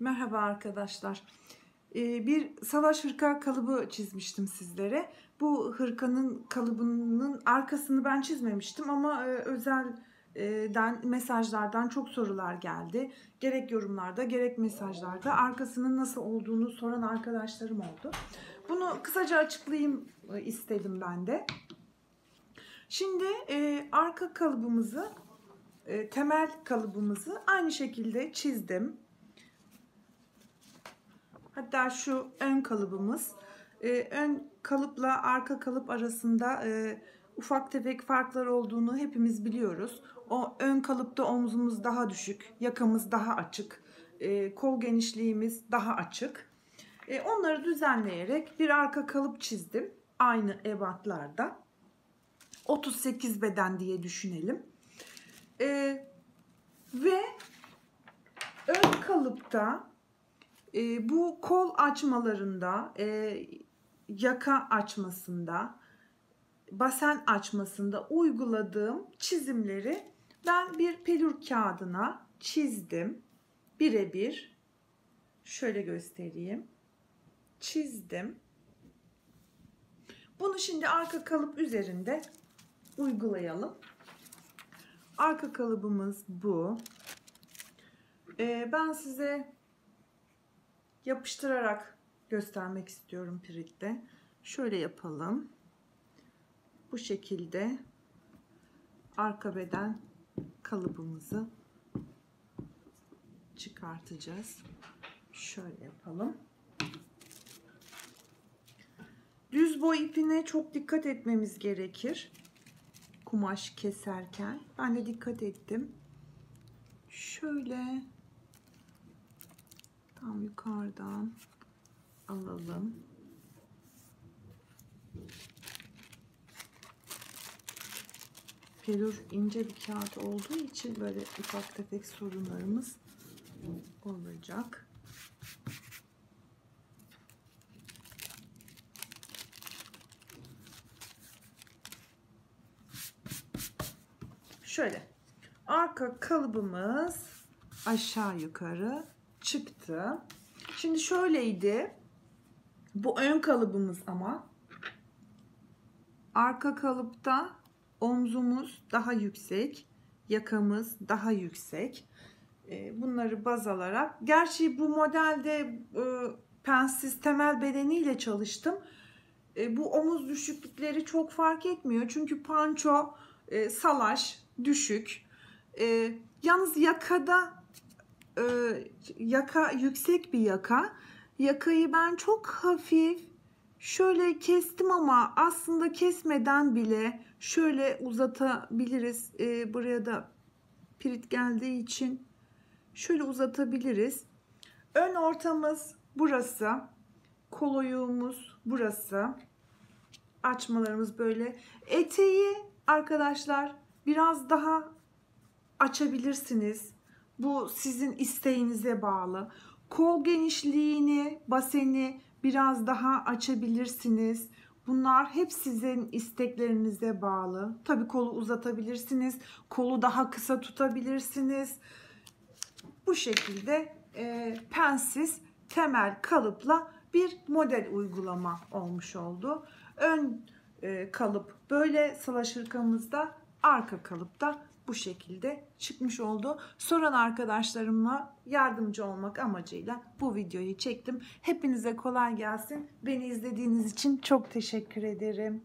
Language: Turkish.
Merhaba arkadaşlar. Ee, bir savaş hırka kalıbı çizmiştim sizlere. Bu hırkanın kalıbının arkasını ben çizmemiştim ama e, özelden mesajlardan çok sorular geldi. Gerek yorumlarda gerek mesajlarda arkasının nasıl olduğunu soran arkadaşlarım oldu. Bunu kısaca açıklayayım e, istedim ben de. Şimdi e, arka kalıbımızı, temel kalıbımızı aynı şekilde çizdim. Hatta şu ön kalıbımız. E, ön kalıpla arka kalıp arasında e, ufak tefek farklar olduğunu hepimiz biliyoruz. O ön kalıpta omzumuz daha düşük, yakamız daha açık, e, kol genişliğimiz daha açık. E, onları düzenleyerek bir arka kalıp çizdim. Aynı ebatlarda. 38 beden diye düşünelim. E, ve ön kalıpta e, bu kol açmalarında, e, yaka açmasında, basen açmasında uyguladığım çizimleri ben bir pelür kağıdına çizdim. Birebir. Şöyle göstereyim. Çizdim. Bunu şimdi arka kalıp üzerinde uygulayalım. Arka kalıbımız bu. Ee, ben size yapıştırarak göstermek istiyorum piritte. Şöyle yapalım. Bu şekilde arka beden kalıbımızı çıkartacağız. Şöyle yapalım. Düz boy ipine çok dikkat etmemiz gerekir. Kumaş keserken. Ben de dikkat ettim. Şöyle yukarıdan alalım. Pelur ince bir kağıt olduğu için böyle ufak tefek sorunlarımız olacak. Şöyle arka kalıbımız aşağı yukarı çıktı. Şimdi şöyleydi. Bu ön kalıbımız ama arka kalıpta omzumuz daha yüksek, yakamız daha yüksek. Ee, bunları baz alarak. Gerçi bu modelde e, pensiz temel bedeniyle çalıştım. E, bu omuz düşüklükleri çok fark etmiyor. Çünkü panço, e, salaş, düşük. Yalnız yakada yaka yüksek bir yaka. Yakayı ben çok hafif şöyle kestim ama aslında kesmeden bile şöyle uzatabiliriz. Ee, buraya da pirit geldiği için şöyle uzatabiliriz. Ön ortamız burası. Kol oyuğumuz burası. Açmalarımız böyle. Eteği arkadaşlar biraz daha açabilirsiniz. Bu sizin isteğinize bağlı. Kol genişliğini, baseni biraz daha açabilirsiniz. Bunlar hep sizin isteklerinize bağlı. Tabii kolu uzatabilirsiniz. Kolu daha kısa tutabilirsiniz. Bu şekilde e, pensiz temel kalıpla bir model uygulama olmuş oldu. Ön e, kalıp böyle salaş arka kalıpta bu şekilde çıkmış oldu. Soran arkadaşlarıma yardımcı olmak amacıyla bu videoyu çektim. Hepinize kolay gelsin. Beni izlediğiniz için çok teşekkür ederim.